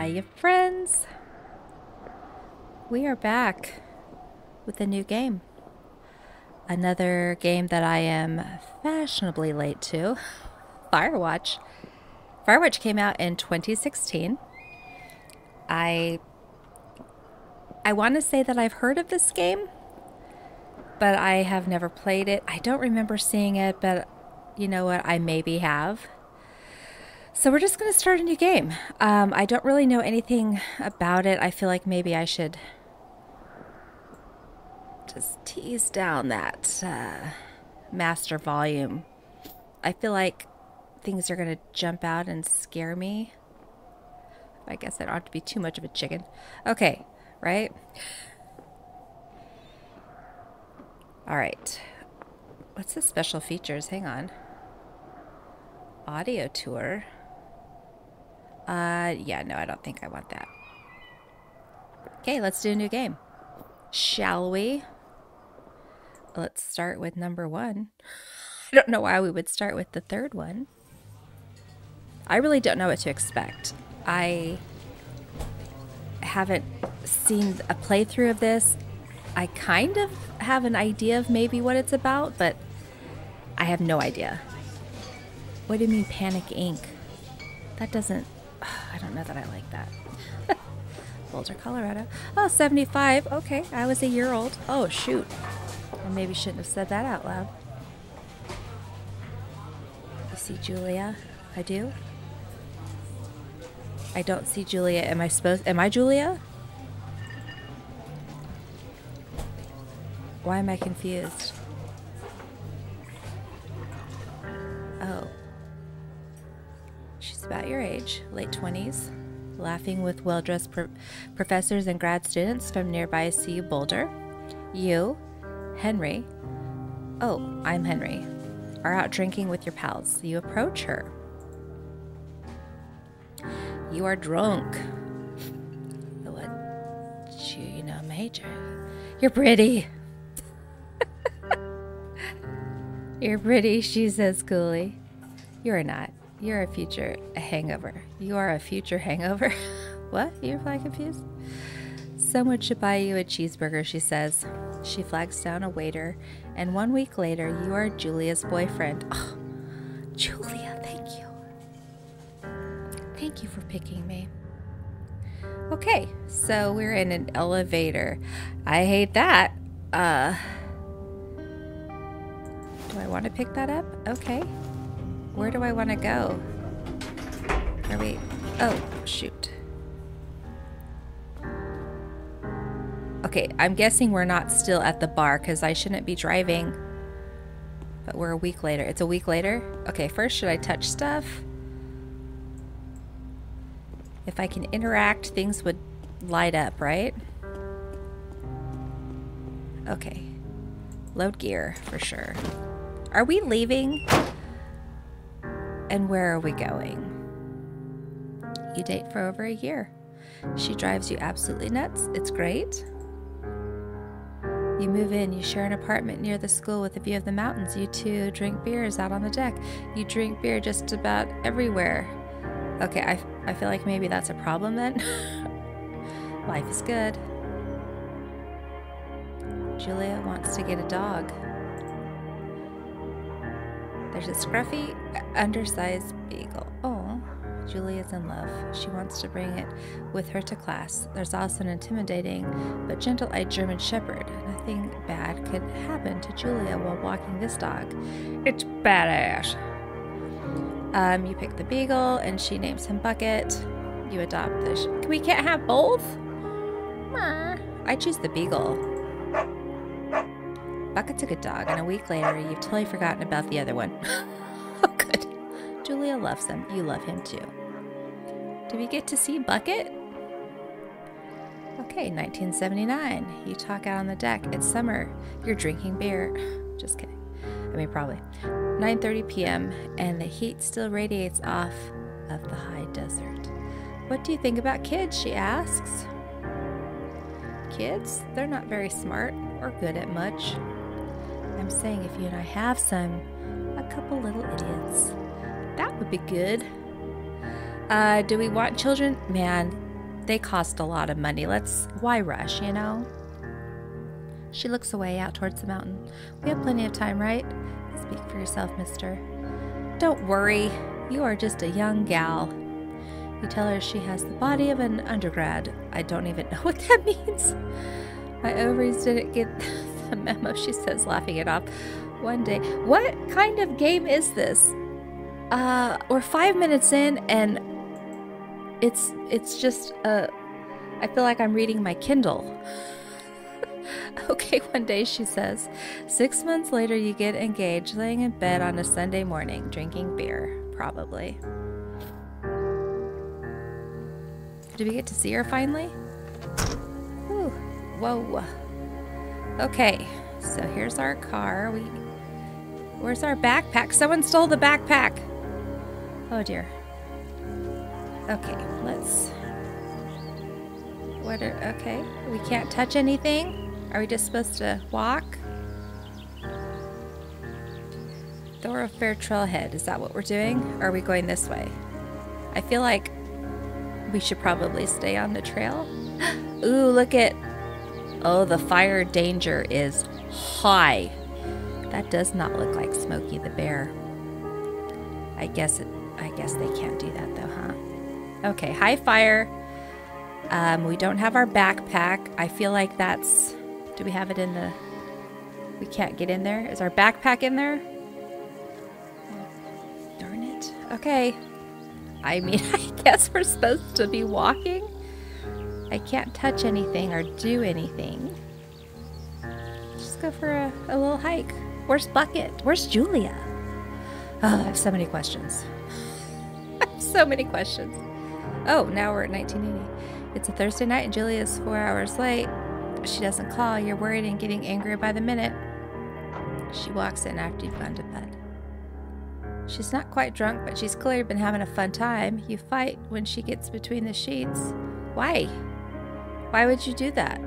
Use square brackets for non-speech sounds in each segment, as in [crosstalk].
Hiya, friends. We are back with a new game. Another game that I am fashionably late to [laughs] Firewatch. Firewatch came out in 2016. I I want to say that I've heard of this game, but I have never played it. I don't remember seeing it, but you know what? I maybe have. So we're just going to start a new game. Um, I don't really know anything about it. I feel like maybe I should just tease down that uh, master volume. I feel like things are going to jump out and scare me. I guess I don't have to be too much of a chicken. Okay, right? All right. What's the special features? Hang on. Audio tour. Uh, yeah, no, I don't think I want that. Okay, let's do a new game. Shall we? Let's start with number one. I don't know why we would start with the third one. I really don't know what to expect. I haven't seen a playthrough of this. I kind of have an idea of maybe what it's about, but I have no idea. What do you mean Panic Inc? That doesn't don't know that I like that. [laughs] Boulder, Colorado. Oh, 75. Okay, I was a year old. Oh, shoot. I maybe shouldn't have said that out loud. You see Julia? I do? I don't see Julia. Am I supposed... Am I Julia? Why am I confused? Oh. About your age, late 20s, laughing with well dressed pro professors and grad students from nearby CU Boulder. You, Henry, oh, I'm Henry, are out drinking with your pals. You approach her. You are drunk. What you know, Major? You're pretty. [laughs] You're pretty, she says coolly. You're not. You're a future hangover. You are a future hangover. [laughs] what? You're flag confused? Someone should buy you a cheeseburger, she says. She flags down a waiter, and one week later, you are Julia's boyfriend. Oh, [gasps] Julia, thank you. Thank you for picking me. Okay, so we're in an elevator. I hate that. Uh, do I want to pick that up? Okay. Where do I want to go? Are we... Oh, shoot. Okay, I'm guessing we're not still at the bar because I shouldn't be driving. But we're a week later. It's a week later? Okay, first should I touch stuff? If I can interact, things would light up, right? Okay. Load gear, for sure. Are we leaving? And where are we going? You date for over a year. She drives you absolutely nuts. It's great. You move in, you share an apartment near the school with a view of the mountains. You two drink beers out on the deck. You drink beer just about everywhere. Okay, I, I feel like maybe that's a problem then. [laughs] Life is good. Julia wants to get a dog. There's a scruffy, undersized beagle. Oh, Julia's in love. She wants to bring it with her to class. There's also an intimidating but gentle eyed German shepherd. Nothing bad could happen to Julia while walking this dog. It's badass. Um, you pick the beagle and she names him Bucket. You adopt the. We can't have both? I choose the beagle. Bucket's a good dog, and a week later, you've totally forgotten about the other one. [laughs] oh, good. Julia loves him. You love him too. Do we get to see Bucket? Okay, 1979. You talk out on the deck. It's summer. You're drinking beer. [laughs] Just kidding. I mean, probably. 9:30 p.m. and the heat still radiates off of the high desert. What do you think about kids? She asks. Kids? They're not very smart or good at much. I'm saying if you and I have some, a couple little idiots. That would be good. Uh, do we want children? Man, they cost a lot of money. Let's, why rush, you know? She looks away out towards the mountain. We have plenty of time, right? Speak for yourself, mister. Don't worry. You are just a young gal. You tell her she has the body of an undergrad. I don't even [laughs] know what that means. My ovaries didn't get the [laughs] memo, she says, laughing it off. One day. What kind of game is this? Uh, we're five minutes in and it's it's just uh I feel like I'm reading my Kindle. [laughs] okay, one day she says. Six months later, you get engaged, laying in bed on a Sunday morning, drinking beer, probably. Did we get to see her finally? Whew. Whoa. Okay, so here's our car. We, where's our backpack? Someone stole the backpack. Oh dear. Okay, let's. What are okay? We can't touch anything. Are we just supposed to walk? Thoroughfare trailhead. Is that what we're doing? Or are we going this way? I feel like we should probably stay on the trail. [gasps] Ooh, look at. Oh, the fire danger is high. That does not look like Smokey the Bear. I guess it. I guess they can't do that though, huh? Okay, high fire. Um, we don't have our backpack. I feel like that's. Do we have it in the? We can't get in there. Is our backpack in there? Darn it. Okay. I mean, [laughs] I guess we're supposed to be walking. I can't touch anything or do anything. Just go for a, a little hike. Where's Bucket? Where's Julia? Oh, I have so many questions. [laughs] So many questions. Oh, now we're at 1980. It's a Thursday night and Julia's four hours late. She doesn't call. You're worried and getting angrier by the minute. She walks in after you've gone to bed. She's not quite drunk, but she's clearly been having a fun time. You fight when she gets between the sheets. Why? Why would you do that?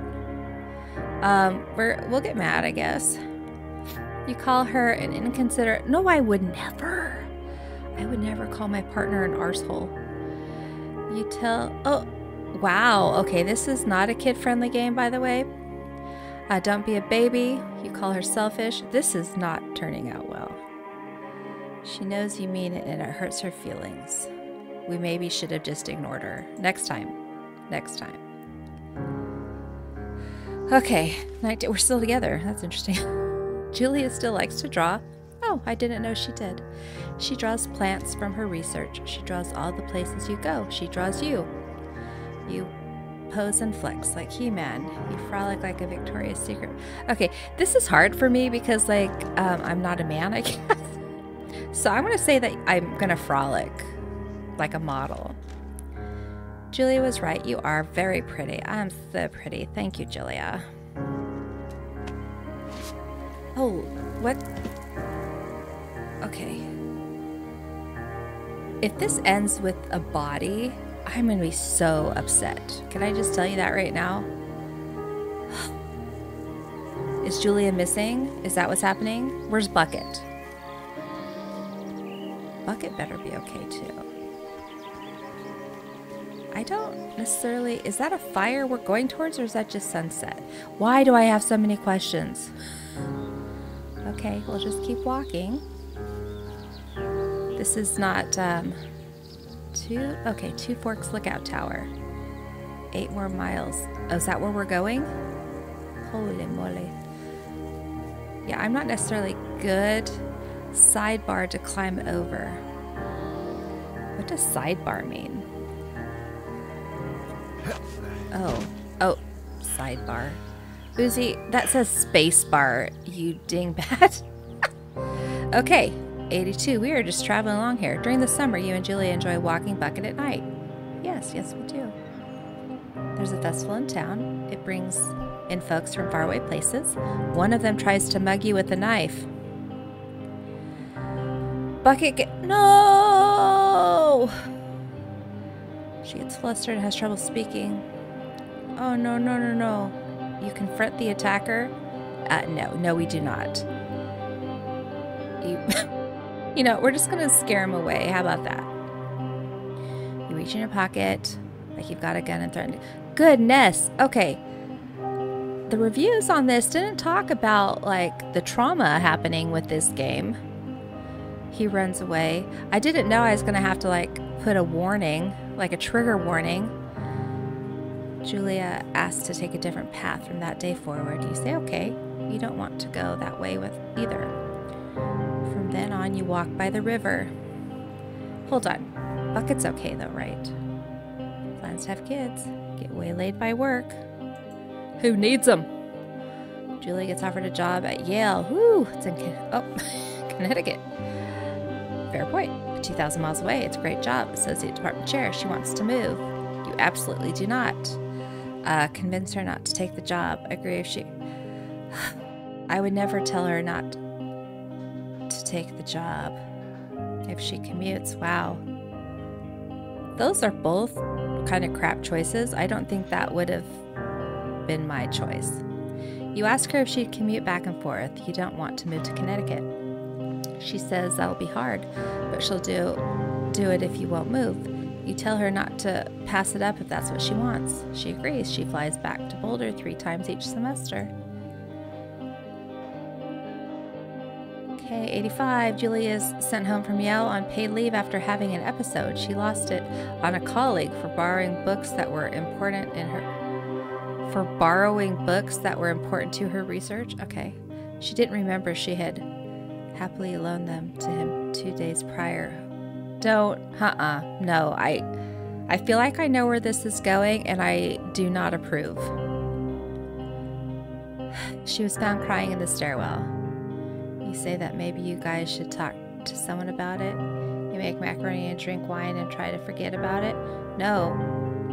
Um, we're, we'll get mad, I guess. You call her an inconsiderate. No, I would never. I would never call my partner an arsehole. You tell. Oh, wow. Okay, this is not a kid friendly game, by the way. Uh, don't be a baby. You call her selfish. This is not turning out well. She knows you mean it and it hurts her feelings. We maybe should have just ignored her. Next time. Next time. Okay, night we're still together. That's interesting. [laughs] Julia still likes to draw. Oh, I didn't know she did. She draws plants from her research. She draws all the places you go. She draws you. You pose and flex like He-Man. You frolic like a Victoria's Secret. Okay, this is hard for me because like um, I'm not a man, [laughs] I guess. So I'm to say that I'm to frolic like a model. Julia was right. You are very pretty. I'm so pretty. Thank you, Julia. Oh, what? Okay. If this ends with a body, I'm going to be so upset. Can I just tell you that right now? [gasps] Is Julia missing? Is that what's happening? Where's Bucket? Bucket better be okay too. I don't necessarily. Is that a fire we're going towards, or is that just sunset? Why do I have so many questions? Okay, we'll just keep walking. This is not um, two. Okay, Two Forks Lookout Tower. Eight more miles. Oh, is that where we're going? Holy moly. Yeah, I'm not necessarily good sidebar to climb over. What does sidebar mean? Oh, oh, sidebar. Boozy, that says spacebar, you dingbat. [laughs] okay, 82. We are just traveling along here. During the summer, you and Julia enjoy walking bucket at night. Yes, yes, we do. There's a festival in town. It brings in folks from faraway places. One of them tries to mug you with a knife. Bucket get- No! She gets flustered and has trouble speaking. Oh, no, no, no, no. You confront the attacker? Uh, no, no, we do not. You, [laughs] you know, we're just gonna scare him away. How about that? You reach in your pocket. Like you've got a gun and threatened. Goodness. Okay. The reviews on this didn't talk about like the trauma happening with this game. He runs away. I didn't know I was going to have to like put a warning, like a trigger warning. Julia asks to take a different path from that day forward. You say, okay, you don't want to go that way with either. From then on, you walk by the river. Hold on. Bucket's okay though, right? Plans to have kids. Get waylaid by work. Who needs them? Julia gets offered a job at Yale. Woo! It's in oh, [laughs] Connecticut. Fair point. 2,000 miles away. It's a great job. Associate Department Chair. She wants to move. You absolutely do not. Uh, convince her not to take the job. Agree if she. [sighs] I would never tell her not to take the job if she commutes. Wow. Those are both kind of crap choices. I don't think that would have been my choice. You ask her if she'd commute back and forth. You don't want to move to Connecticut. She says that'll be hard, but she'll do do it if you won't move. You tell her not to pass it up if that's what she wants. She agrees. She flies back to Boulder three times each semester. Okay, 85. Julie is sent home from Yale on paid leave after having an episode. She lost it on a colleague for borrowing books that were important in her for borrowing books that were important to her research. Okay. She didn't remember she had happily loaned them to him 2 days prior. Don't uh-uh. No, I I feel like I know where this is going and I do not approve. [sighs] She was found crying in the stairwell. You say that maybe you guys should talk to someone about it. You make macaroni and drink wine and try to forget about it. No,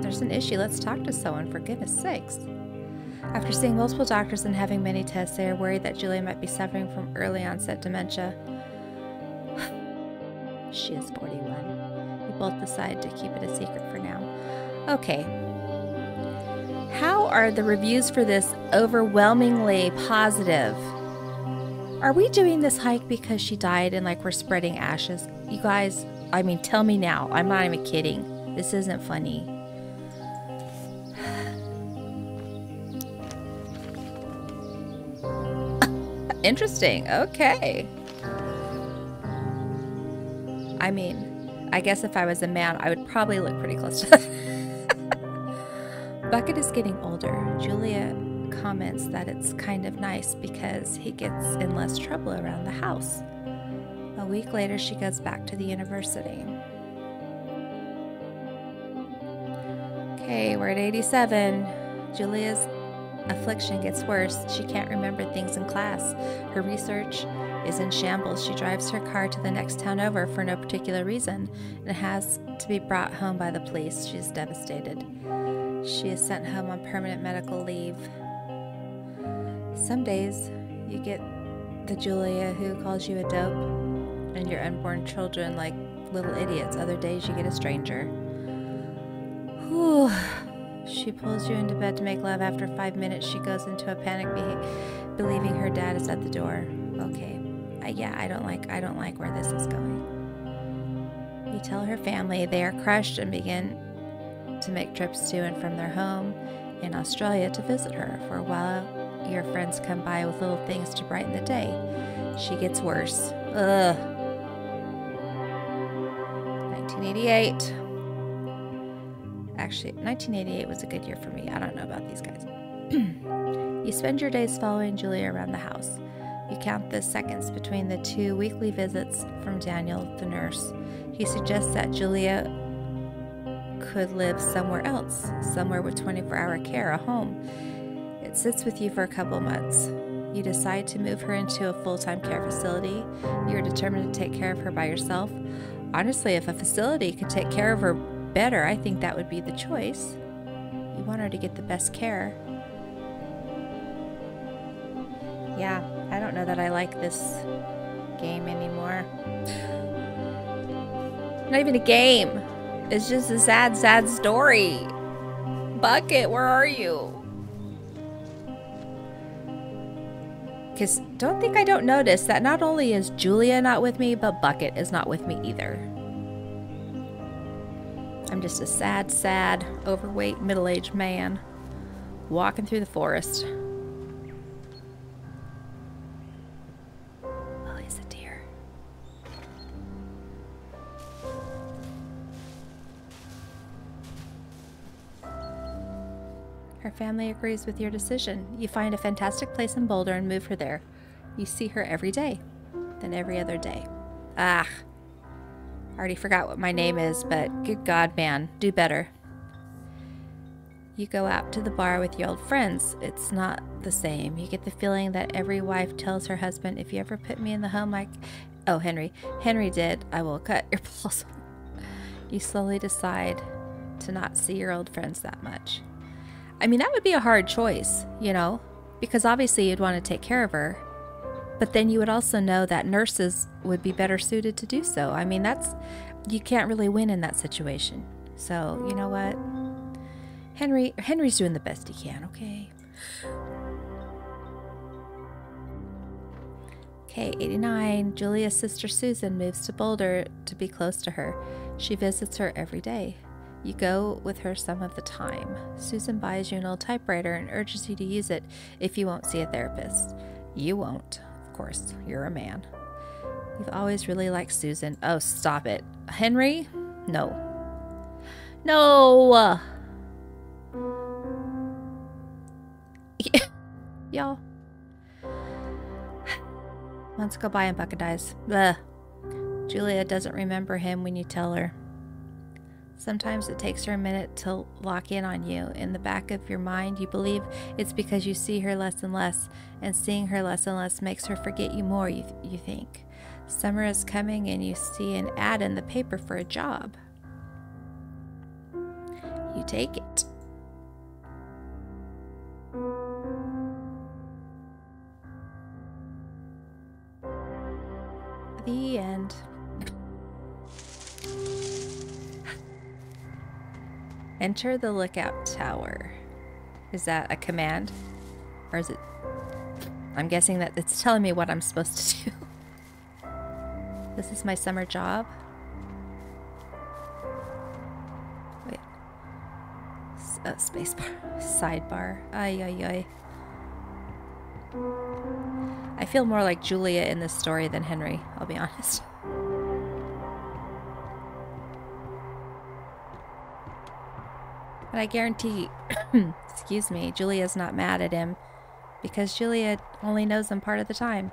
there's an issue. Let's talk to someone, for goodness sakes. After seeing multiple doctors and having many tests, they are worried that Julia might be suffering from early onset dementia. [sighs] she is 41. We both decide to keep it a secret for now. Okay. How are the reviews for this overwhelmingly positive? Are we doing this hike because she died and like we're spreading ashes? You guys, I mean, tell me now. I'm not even kidding. This isn't funny. Interesting. Okay. I mean, I guess if I was a man, I would probably look pretty close to that. [laughs] Bucket is getting older. Julia comments that it's kind of nice because he gets in less trouble around the house. A week later, she goes back to the university. Okay, we're at 87. Julia's affliction gets worse. She can't remember things in class. Her research is in shambles. She drives her car to the next town over for no particular reason and has to be brought home by the police. She's devastated. She is sent home on permanent medical leave. Some days you get the Julia who calls you a dope and your unborn children like little idiots. Other days you get a stranger. Whew. She pulls you into bed to make love. After five minutes, she goes into a panic, be- believing her dad is at the door. Okay, yeah, I don't like. I don't like where this is going. You tell her family they are crushed and begin to make trips to and from their home in Australia to visit her. For a while, your friends come by with little things to brighten the day. She gets worse. Ugh. 1988 actually 1988 was a good year for me. I don't know about these guys. [clears throat] you spend your days following Julia around the house. You count the seconds between the two weekly visits from Daniel, the nurse. He suggests that Julia could live somewhere else, somewhere with 24 hour care, a home. It sits with you for a couple months. You decide to move her into a full time care facility. You're determined to take care of her by yourself. Honestly, if a facility could take care of her better, I think that would be the choice. You want her to get the best care. Yeah, I don't know that I like this game anymore. Not even a game. It's just a sad, sad story. Bucket, where are you? Because don't think I don't notice that not only is Julia not with me, but Bucket is not with me either. I'm just a sad, sad, overweight, middle aged man walking through the forest. A deer. Her family agrees with your decision. You find a fantastic place in Boulder and move her there. You see her every day, then every other day. Ah, already forgot what my name is, but good God, man, do better. You go out to the bar with your old friends. It's not the same. You get the feeling that every wife tells her husband, if you ever put me in the home like. Oh, Henry. Henry did. I will cut your [laughs] balls. you slowly decide to not see your old friends that much. I mean, that would be a hard choice, you know, because obviously you'd want to take care of her. But then you would also know that nurses would be better suited to do so. I mean, that's, you can't really win in that situation. So, you know what? Henry, Henry's doing the best he can, okay? Okay, 89. Julia's sister Susan moves to Boulder to be close to her. She visits her every day. You go with her some of the time. Susan buys you an old typewriter and urges you to use it if you won't see a therapist. You won't, course. You're a man. You've always really liked Susan. Oh, stop it. Henry? No. No! [laughs] Y'all. Months go by and Bucket dies. Blah. Julia doesn't remember him when you tell her. Sometimes it takes her a minute to lock in on you. In the back of your mind, you believe it's because you see her less and less, and seeing her less and less makes her forget you more, you, th- you think. Summer is coming, and you see an ad in the paper for a job. You take it. Enter the lookout tower. Is that a command? Or is it... I'm guessing that it's telling me what I'm supposed to do. [laughs] this is my summer job. Wait. S uh, space bar. [laughs] Sidebar. Ay, ay, ay. I feel more like Julia in this story than Henry, I'll be honest. But I guarantee, [clears throat] excuse me, Julia's not mad at him because Julia only knows him part of the time.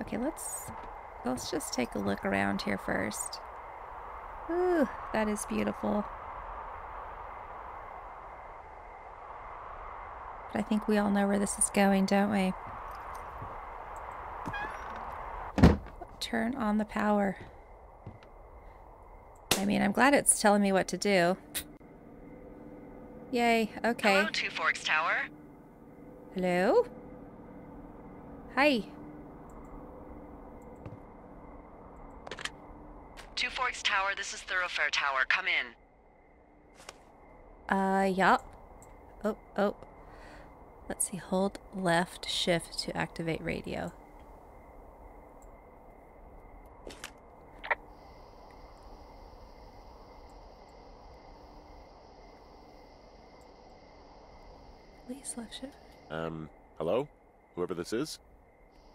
Okay, let's let's just take a look around here first. Ooh, that is beautiful. But I think we all know where this is going, don't we? Turn on the power. I mean, I'm glad it's telling me what to do. Yay, okay. Hello, Two Forks Tower. Hello? Hi. Two Forks Tower, this is Thoroughfare Tower. Come in. Uh, yeah. Oh, oh. Let's see, hold left shift to activate radio. Please left shift. Um, hello? Whoever this is?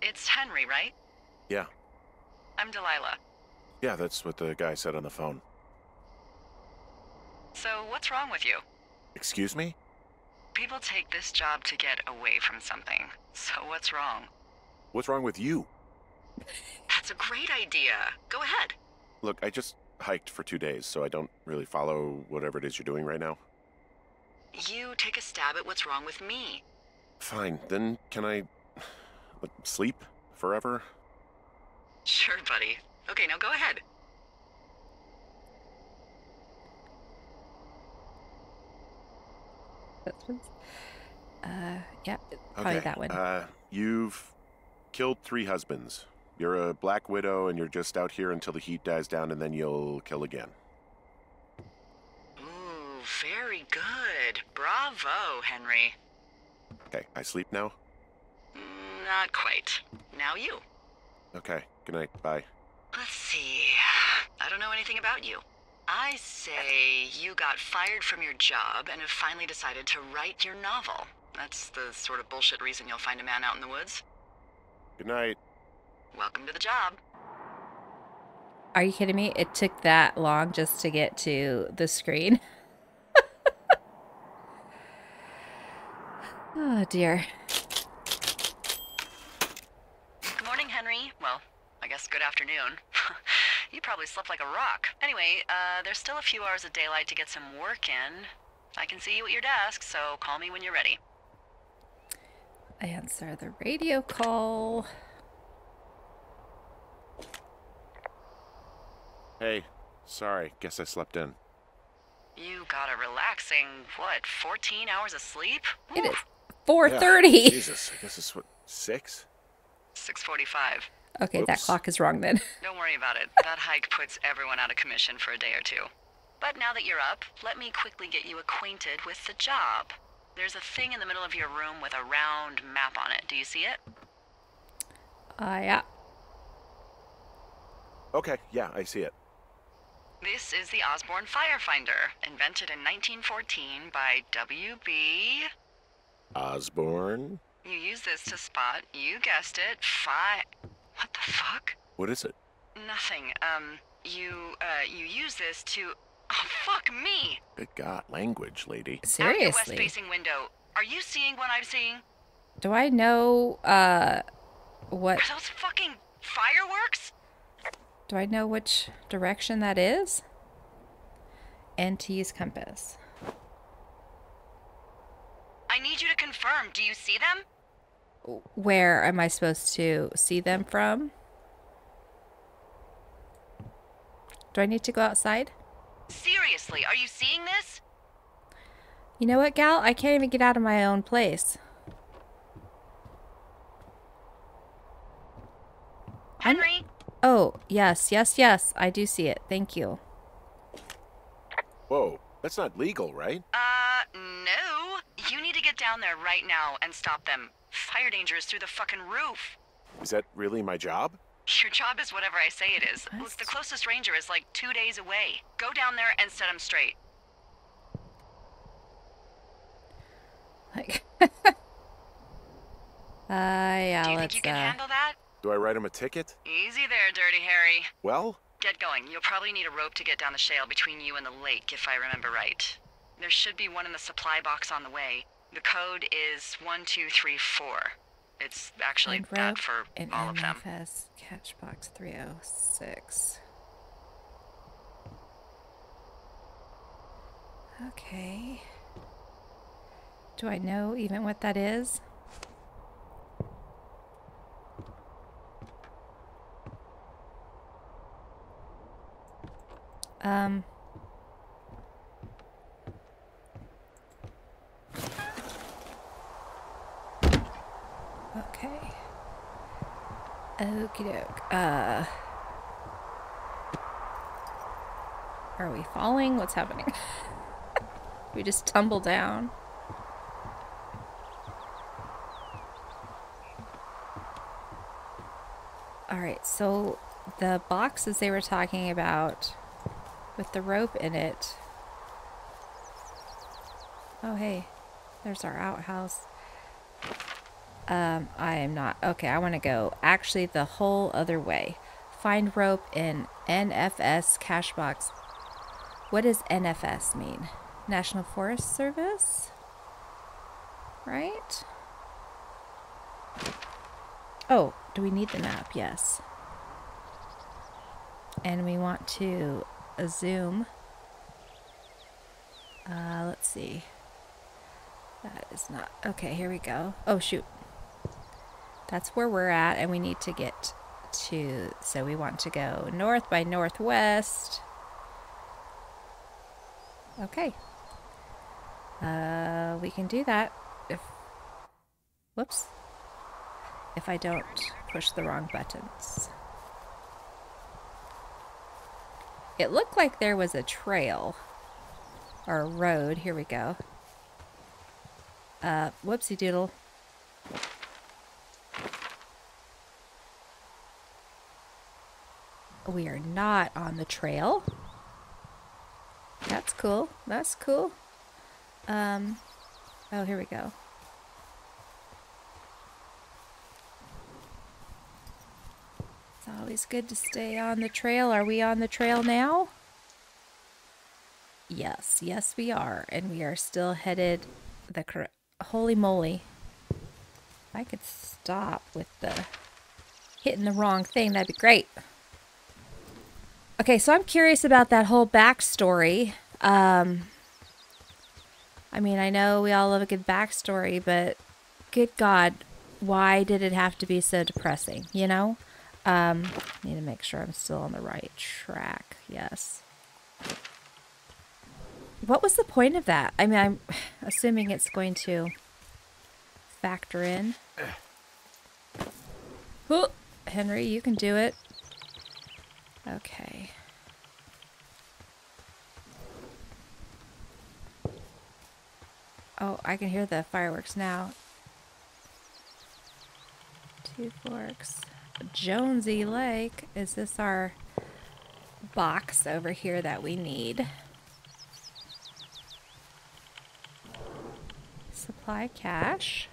It's Henry, right? Yeah. I'm Delilah. Yeah, that's what the guy said on the phone. So, what's wrong with you? Excuse me? People take this job to get away from something. So, what's wrong? What's wrong with you? That's a great idea. Go ahead. Look, I just hiked for two days, so I don't really follow whatever it is you're doing right now. You take a stab at what's wrong with me. Fine, then can I. Like, sleep forever? Sure, buddy. Okay, now go ahead. That's uh, yeah, probably okay. that one. Uh, you've killed three husbands. You're a black widow, and you're just out here until the heat dies down, and then you'll kill again. Ooh, very good. Bravo, Henry. Okay, I sleep now? Not quite. Now you. Okay, good night. Bye. Let's see. I don't know anything about you. I say you got fired from your job and have finally decided to write your novel. That's the sort of bullshit reason you'll find a man out in the woods. Good night. Welcome to the job. Are you kidding me? It took that long just to get to the screen. [laughs] oh dear. Good morning, Henry. Well, I guess good afternoon. [laughs] you probably slept like a rock. Anyway, uh, there's still a few hours of daylight to get some work in. I can see you at your desk, so call me when you're ready. I answer the radio call. Hey, sorry. Guess I slept in. You got a relaxing, what, 14 hours of sleep? It is Oof, 4:30. Jesus, I guess it's what six. 645. Okay, that clock is wrong then. [laughs] Don't worry about it. That hike puts everyone out of commission for a day or two. But now that you're up, let me quickly get you acquainted with the job. There's a thing in the middle of your room with a round map on it. Do you see it? Uh, yeah. Okay, yeah, I see it. This is the Osborne Firefinder, invented in 1914 by W.B. Osborne. You use this to spot, you guessed it, fi. What the fuck? What is it? Nothing. Um, you, uh, you use this to. Oh, fuck me! Good God, language, lady. Seriously? Out your west-facing window. Are you seeing what I'm seeing? Do I know uh what Are those fucking fireworks? do I know which direction that is? And to use compass. I need you to confirm. Do you see them? Where am I supposed to see them from? Do I need to go outside? Seriously, are you seeing this? You know what, gal? I can't even get out of my own place. I'm- Henry? Oh, yes, yes, yes. I do see it. Thank you. Whoa, that's not legal, right? Uh, no. You need to get down there right now and stop them. Fire danger is through the fucking roof. Is that really my job? Your job is whatever I say it is. Look, the closest ranger is like two days away. Go down there and set him straight. Like, uh, [laughs] yeah, Do you let's, think you can uh, handle that? Do I write him a ticket? Easy there, Dirty Harry. Well, Get going. You'll probably need a rope to get down the shale between you and the lake, if I remember right. There should be one in the supply box on the way. The code is 1234. It's actually find that for in all of them. NFS Catchbox 306. Okay. Do I know even what that is? Um. Okay. Okie doke. Uh. Are we falling? What's happening? [laughs] we just tumble down. Alright, so the boxes they were talking about with the rope in it. Oh, hey, there's our outhouse. Um, I am not. Okay, I want to go actually the whole other way. Find rope in NFS cache box. What does NFS mean? National Forest Service? Right? Oh, do we need the map? Yes. And we want to uh, zoom. Uh, let's see. That is not. Okay, here we go. Oh, shoot. That's where we're at, and we need to get to. So we want to go north by northwest. Okay. Uh, we can do that if. Whoops. If I don't push the wrong buttons. It looked like there was a trail or a road. Here we go. Uh, whoopsie doodle. we are not on the trail. That's cool. That's cool. Um, oh, here we go. Always good to stay on the trail. Are we on the trail now? Yes, yes, we are. And we are still headed the correct. Holy moly. If I could stop with the hitting the wrong thing, that'd be great. Okay, so I'm curious about that whole backstory. Um, I mean, I know we all love a good backstory, but good God, why did it have to be so depressing? You know? Um, need to make sure I'm still on the right track. Yes. What was the point of that? I mean, I'm [sighs] assuming it's going to factor in. Oh, Henry, you can do it. Okay. Oh, I can hear the fireworks now. Two Forks. Jonesy Lake. Is this our box over here that we need? Supply cache.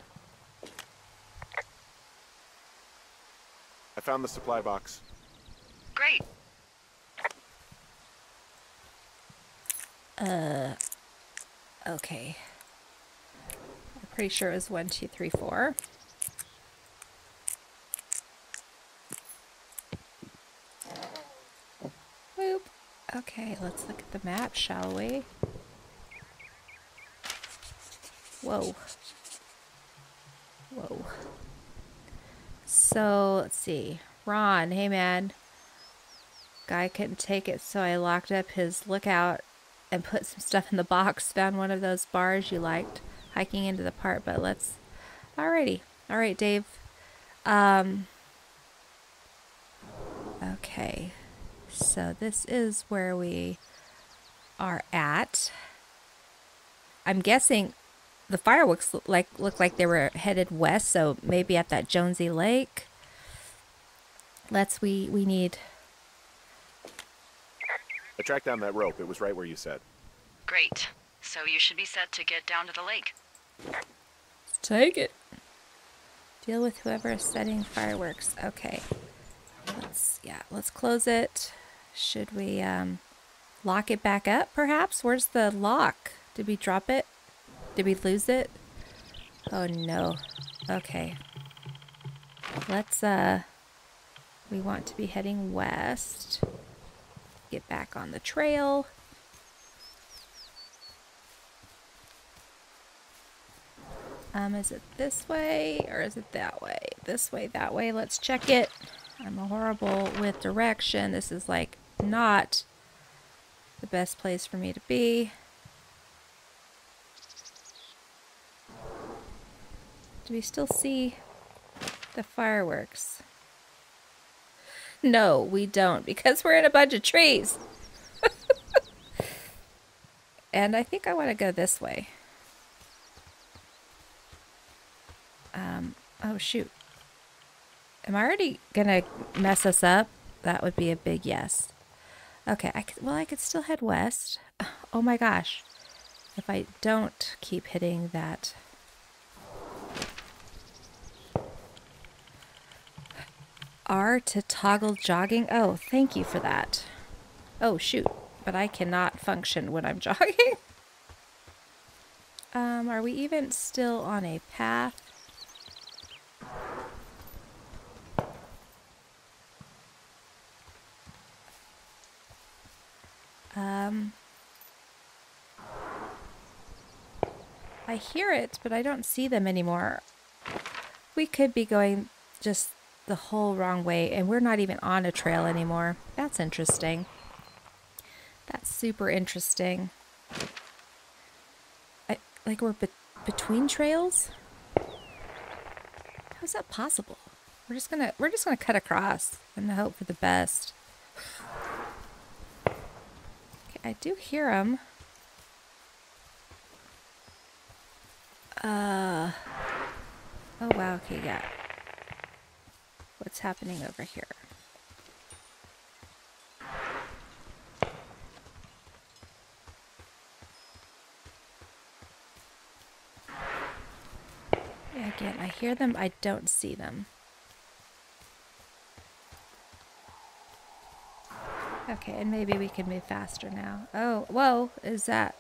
I found the supply box. Great. Uh, okay. I'm pretty sure it was one, two, three, four. Okay, let's look at the map, shall we? Whoa. Whoa. So, let's see. Ron, hey man. Guy couldn't take it, so I locked up his lookout and put some stuff in the box. Found one of those bars you liked hiking into the park, but let's. Alrighty. Alright, Dave. Um. Okay. So this is where we are at. I'm guessing the fireworks look like look like they were headed west, so maybe at that Jonesy Lake. Let's we we need I tracked down that rope. It was right where you said. Great. So you should be set to get down to the lake. Take it. Deal with whoever is setting fireworks. Okay. Let's yeah, let's close it. Should we um lock it back up perhaps? Where's the lock? Did we drop it? Did we lose it? Oh no. Okay. Let's uh we want to be heading west. Get back on the trail. Um, is it this way or is it that way? This way, that way. Let's check it. I'm horrible with direction. This is like not the best place for me to be. Do we still see the fireworks? No, we don't because we're in a bunch of trees. [laughs] and I think I want to go this way. Um, oh shoot. Am I already gonna mess us up? That would be a big yes. Okay, I could, well, I could still head west. [sighs] Oh my gosh. If I don't keep hitting that. R to toggle jogging. Oh, thank you for that. Oh, shoot. But I cannot function when I'm [laughs] jogging. um, are we even still on a path? I hear it, but I don't see them anymore. We could be going just the whole wrong way, and we're not even on a trail anymore. That's interesting. That's super interesting. I, like we're be between trails? How is that possible? We're just gonna we're just gonna cut across and hope for the best. [sighs] Okay, I do hear them. Uh. Oh wow, okay, yeah. What's happening over here? Again, I hear them, I don't see them. Okay, and maybe we can move faster now. Oh, whoa, is that...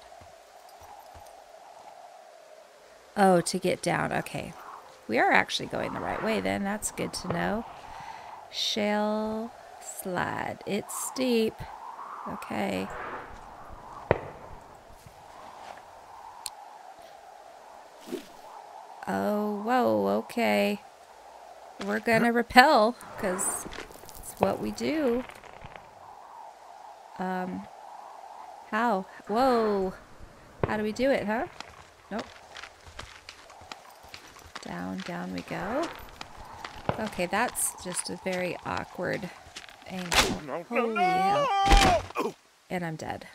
Oh, to get down. Okay. We are actually going the right way then. That's good to know. Shale slide. It's steep. Okay. Oh, whoa, okay. We're gonna repel, because it's what we do. Um, how? Whoa. How do we do it, huh? Nope. Down, down we go. Okay, that's just a very awkward angle. No, Holy no, hell. no! And I'm dead.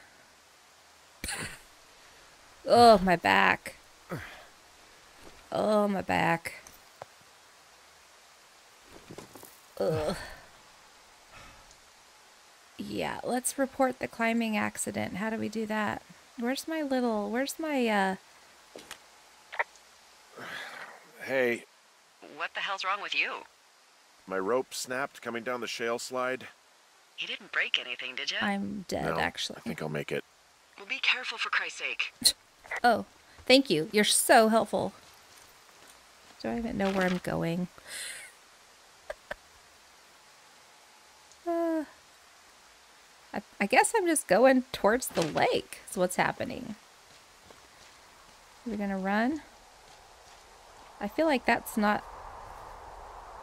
Oh, my back. Oh, my back. Ugh. Yeah, let's report the climbing accident. How do we do that? Where's my little, where's my, uh, Hey, What the hell's wrong with you? my rope snapped coming down the shale slide. You didn't break anything, did you? I'm dead, no, actually. I think I'll make it. Well, be careful for Christ's sake. [laughs] Oh, thank you. You're so helpful. Do I even know where I'm going? [laughs] uh, I, I guess I'm just going towards the lake. Is what's happening. We're we gonna run? I feel like that's not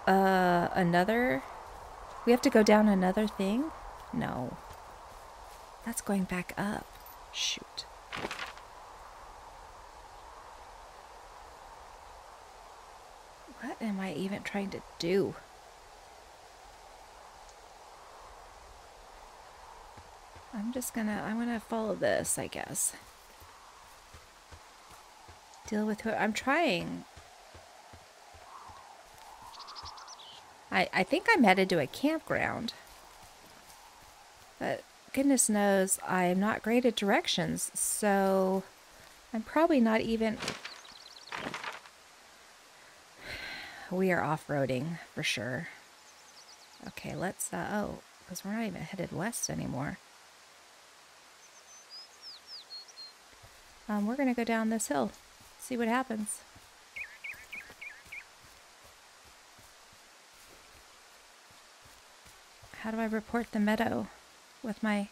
uh another. We have to go down another thing. No, that's going back up. Shoot. What am I even trying to do? I'm just gonna, I'm gonna follow this, I guess. Deal with who, I'm trying. I, I think I'm headed to a campground. But goodness knows I'm not great at directions, so I'm probably not even [sighs] we are off-roading for sure. Okay, let's, uh, oh, because we're not even headed west anymore. Um, we're going to go down this hill, see what happens. How do I report the meadow with my...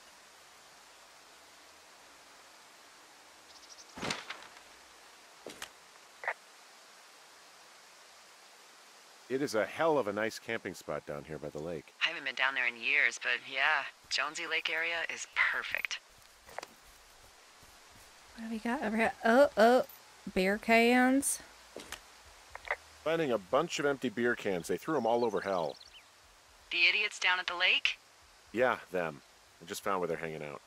It is a hell of a nice camping spot down here by the lake. I haven't been down there in years, but yeah, Jonesy Lake area is perfect. What do we got over here? Oh, oh, beer cans. Finding a bunch of empty beer cans. They threw them all over hell. The idiots down at the lake? Yeah, them. I just found where they're hanging out.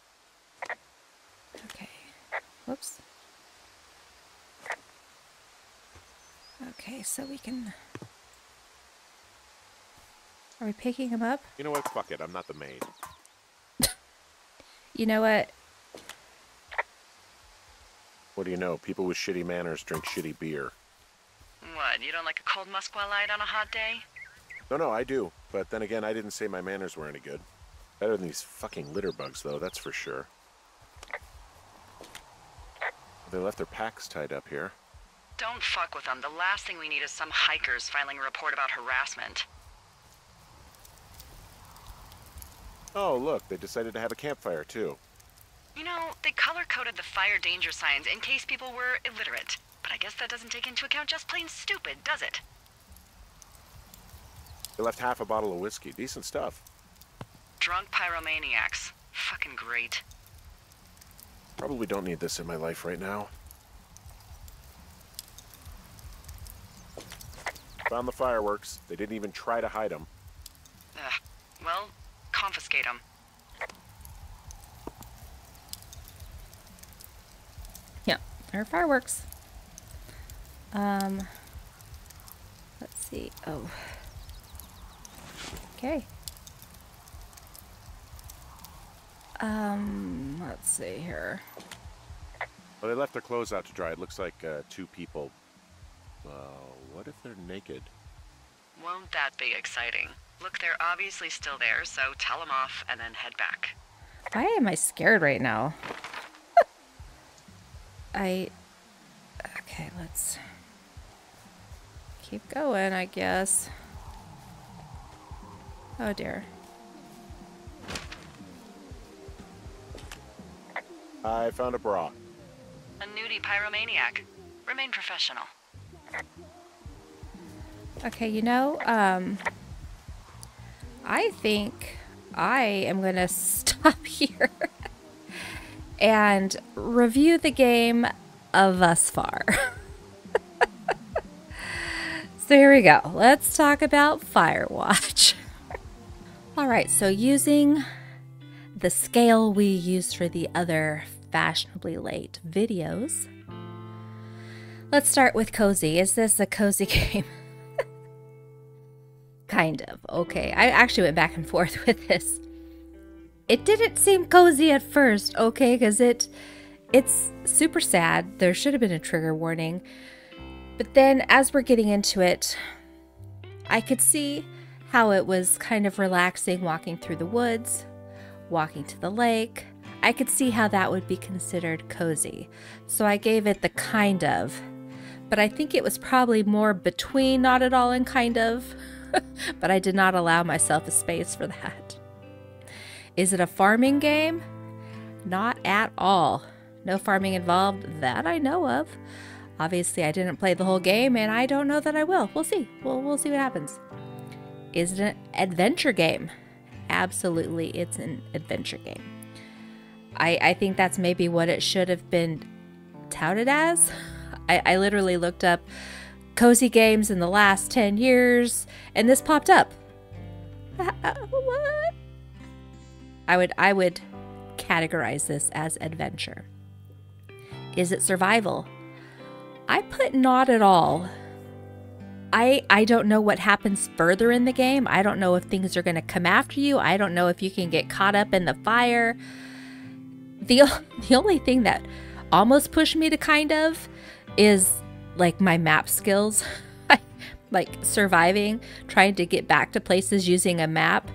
Okay. Whoops. Okay, so we can. Are we picking them up? You know what? Fuck it. I'm not the maid. [laughs] You know what? What do you know? People with shitty manners drink shitty beer. What, you don't like a cold Musqua light on a hot day? No, no, I do. But then again, I didn't say my manners were any good. Better than these fucking litter bugs, though, that's for sure. They left their packs tied up here. Don't fuck with them. The last thing we need is some hikers filing a report about harassment. Oh, look, they decided to have a campfire, too. You know, they color coded the fire danger signs in case people were illiterate. But I guess that doesn't take into account just plain stupid, does it? They left half a bottle of whiskey. Decent stuff. Drunk pyromaniacs. Fucking great. Probably don't need this in my life right now. Found the fireworks. They didn't even try to hide them. Ugh. Well, confiscate them. Yeah, there are fireworks. Um, let's see. Oh, okay. Um, let's see here. Well, they left their clothes out to dry. It looks like uh, two people Well, what if they're naked? Won't that be exciting? Look, they're obviously still there, so tell them off and then head back. Why am I scared right now? [laughs] I. Okay, let's keep going, I guess. Oh dear. I found a bra. A nudie pyromaniac. Remain professional. Okay, you know, um, I think I am going [laughs] to stop here and review the game of thus far. [laughs] so here we go. Let's talk about Firewatch. All right, so using the scale we used for the other fashionably late videos, let's start with cozy. Is this a cozy [laughs] game? kind of. Okay, I actually went back and forth [laughs] with this. It didn't seem cozy at first, okay, because it it's super sad. There should have been a trigger warning. But then as we're getting into it, I could see how it was kind of relaxing walking through the woods, walking to the lake. I could see how that would be considered cozy. So I gave it the kind of, but I think it was probably more between not at all and kind of. [laughs] but I did not allow myself a space for that. Is it a farming game? Not at all. No farming involved that I know of. Obviously, I didn't play the whole game, and I don't know that I will. We'll see. We'll, we'll see what happens. Is it an adventure game? Absolutely, it's an adventure game. I, I think that's maybe what it should have been touted as. I, I literally looked up cozy games in the last 10 years, and this popped up. [laughs] what? I would I would categorize this as adventure. Is it survival? I put not at all. I I don't know what happens further in the game. I don't know if things are going to come after you. I don't know if you can get caught up in the fire. The [laughs] the only thing that almost pushed me to kind of is like my map skills. [laughs] like surviving, trying to get back to places using a map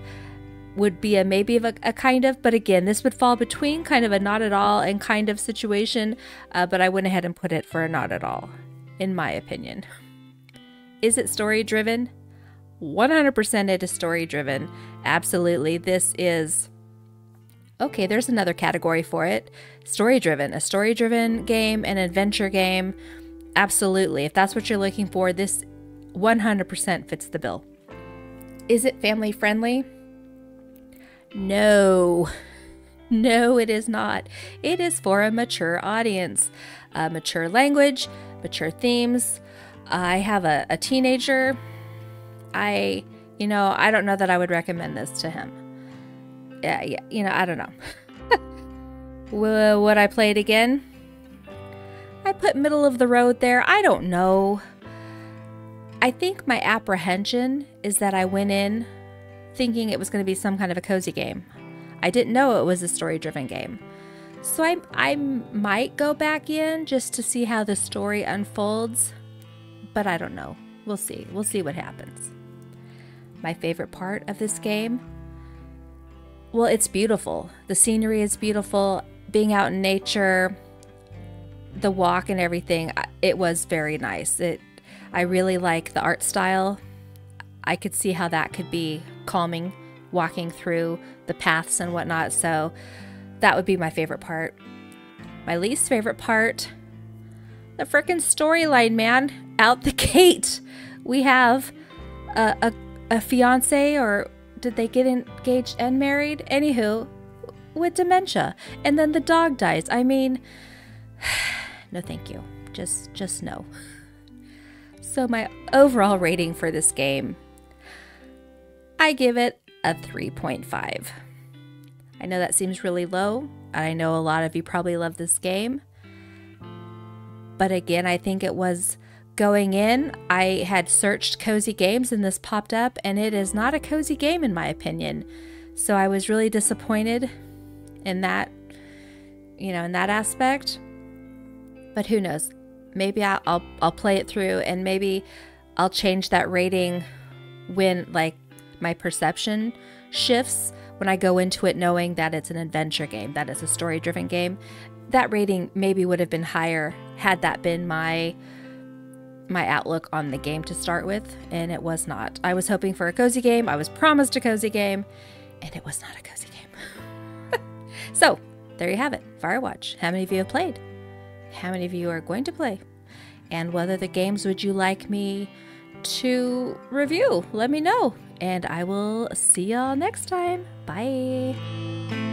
would be a maybe of a, a, kind of, but again, this would fall between kind of a not at all and kind of situation. Uh, but I went ahead and put it for a not at all, in my opinion. [laughs] Is it story driven? 100% it is story driven. Absolutely. This is. Okay, there's another category for it. Story driven. A story driven game, an adventure game. Absolutely. If that's what you're looking for, this 100% fits the bill. Is it family friendly? No. No, it is not. It is for a mature audience. Mature language, mature themes. I have a, a teenager. I, you know, I don't know that I would recommend this to him. Yeah, yeah, you know, I don't know. [laughs] would I play it again? I put middle of the road there. I don't know. I think my apprehension is that I went in thinking it was going to be some kind of a cozy game. I didn't know it was a story driven game. So I, I might go back in just to see how the story unfolds, but I don't know. We'll see. We'll see what happens. My favorite part of this game? Well, it's beautiful. The scenery is beautiful. Being out in nature, the walk and everything, it was very nice. It I really like the art style. I could see how that could be calming walking through the paths and whatnot. So that would be my favorite part. My least favorite part the freaking storyline, man. Out the [laughs] gate. We have a, a, a fiance, or did they get engaged and married? Anywho, with dementia. And then the dog dies. I mean, [sighs] no thank you. Just just no. So my overall rating for this game I give it a 3.5. I know that seems really low. And I know a lot of you probably love this game. But again, I think it was going in, I had searched cozy games and this popped up, and it is not a cozy game in my opinion. So I was really disappointed in that, you know, in that aspect. But who knows? maybe I'll, I'll I'll play it through and maybe I'll change that rating when like my perception shifts when I go into it knowing that it's an adventure game, that it's a story driven game. That rating maybe would have been higher had that been my my outlook on the game to start with, and it was not. I was hoping for a cozy game. I was promised a cozy game, and it was not a cozy game. [laughs] so, there you have it. Firewatch. How many of you have played? How many of you are going to play? And what other games would you like me to review? Let me know. And I will see y'all next time. Bye.